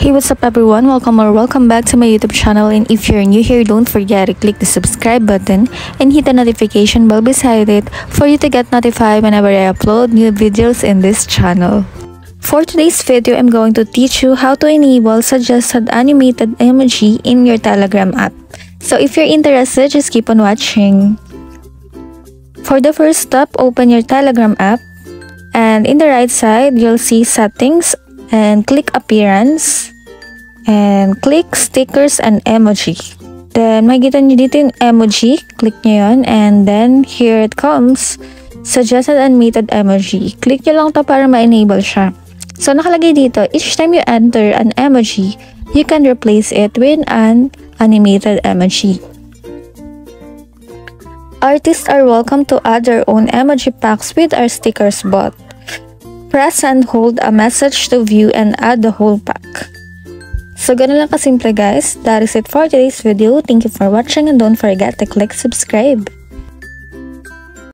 Hey, what's up everyone? Welcome or welcome back to my YouTube channel and if you're new here, don't forget to click the subscribe button and hit the notification bell beside it for you to get notified whenever I upload new videos in this channel. For today's video, I'm going to teach you how to enable suggested animated emoji in your Telegram app. So if you're interested, just keep on watching. For the first step, open your Telegram app and in the right side, you'll see settings and click appearance and click stickers and emoji. Then makikita nyo dito yung emoji, click nyo yun and then here it comes, suggested animated emoji. Click nyo lang to para ma-enable siya. So nakalagay dito, each time you enter an emoji, you can replace it with an animated emoji. Artists are welcome to add their own emoji packs with our stickers bot. Press and hold a message to view and add the whole pack. So, ganun lang kasimple guys. That is it for today's video. Thank you for watching and don't forget to click subscribe.